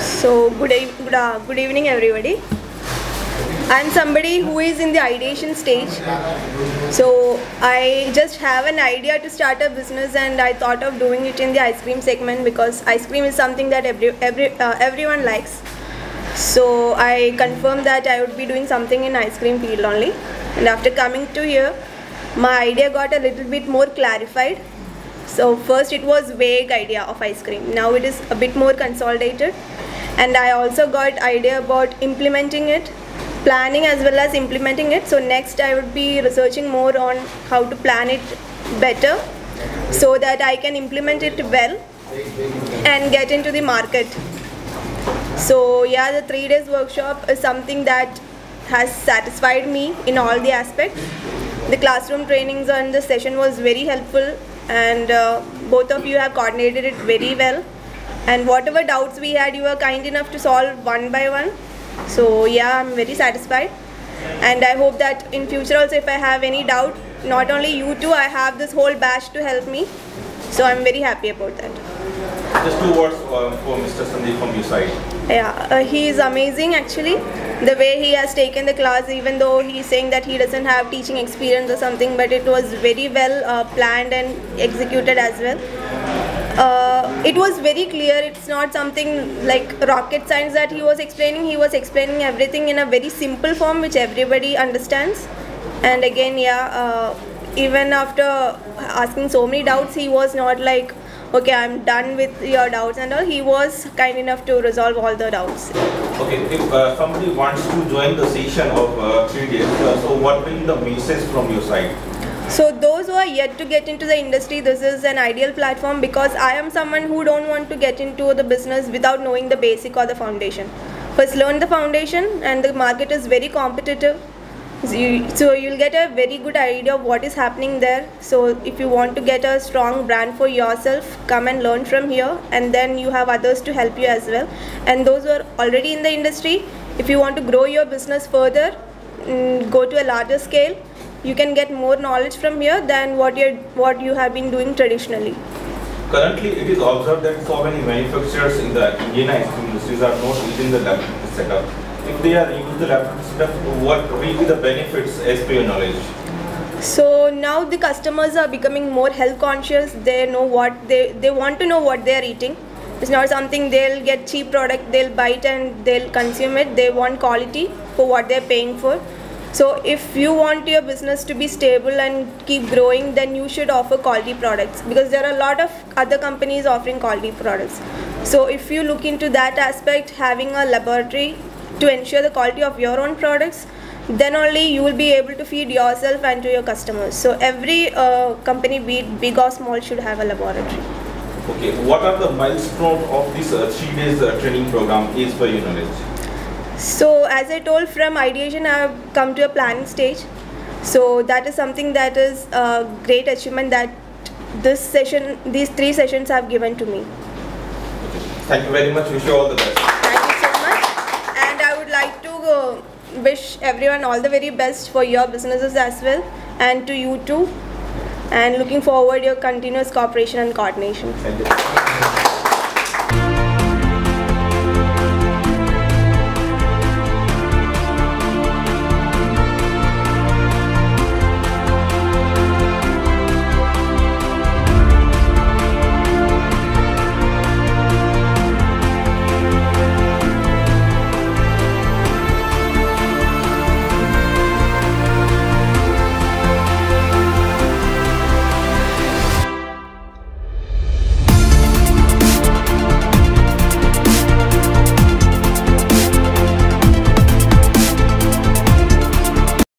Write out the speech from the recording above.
So good, good, uh, good evening everybody. I'm somebody who is in the ideation stage. So I just have an idea to start a business and I thought of doing it in the ice cream segment because ice cream is something that every, every, uh, everyone likes. So I confirmed that I would be doing something in ice cream field only. And after coming to here, my idea got a little bit more clarified. So first it was vague idea of ice cream. Now it is a bit more consolidated. And I also got idea about implementing it, planning as well as implementing it. So next I would be researching more on how to plan it better so that I can implement it well and get into the market. So yeah, the three days workshop is something that has satisfied me in all the aspects. The classroom trainings and the session was very helpful, and uh, both of you have coordinated it very well. And whatever doubts we had, you were kind enough to solve one by one. So yeah, I'm very satisfied, and I hope that in future also, if I have any doubt, not only you two, I have this whole batch to help me. So I'm very happy about that. Just two words uh, for Mr. Sandeep from your side. Yeah, uh, he is amazing actually. The way he has taken the class, even though he's saying that he doesn't have teaching experience or something, but it was very well uh, planned and executed as well. Uh, it was very clear. It's not something like rocket science that he was explaining. He was explaining everything in a very simple form, which everybody understands. And again, yeah, uh, even after asking so many doubts, he was not like, okay, I'm done with your doubts and all. He was kind enough to resolve all the doubts. Okay, if uh, somebody wants to join the session of uh, days, uh, so what will be the message from your side? So those who are yet to get into the industry, this is an ideal platform because I am someone who don't want to get into the business without knowing the basic or the foundation. First learn the foundation and the market is very competitive. So, you, so you'll get a very good idea of what is happening there. So if you want to get a strong brand for yourself, come and learn from here and then you have others to help you as well. And those who are already in the industry, if you want to grow your business further, mm, go to a larger scale, you can get more knowledge from here than what you what you have been doing traditionally. Currently, it is observed that so many manufacturers in the Indian ice cream industries are not using the setup. If they are using the laboratory stuff, what will be the benefits as per your knowledge? So now the customers are becoming more health conscious. They know what they they want to know what they are eating. It's not something they'll get cheap product, they'll buy it and they'll consume it. They want quality for what they're paying for. So if you want your business to be stable and keep growing, then you should offer quality products because there are a lot of other companies offering quality products. So if you look into that aspect, having a laboratory to ensure the quality of your own products, then only you will be able to feed yourself and to your customers. So every uh, company, be it big or small, should have a laboratory. Okay, what are the milestones of this uh, three days uh, training program is for your knowledge? So as I told from ideation I have come to a planning stage. So that is something that is a great achievement that this session, these three sessions have given to me. Thank you very much. Wish you all the best. Thank you so much. And I would like to uh, wish everyone all the very best for your businesses as well and to you too. And looking forward your continuous cooperation and coordination.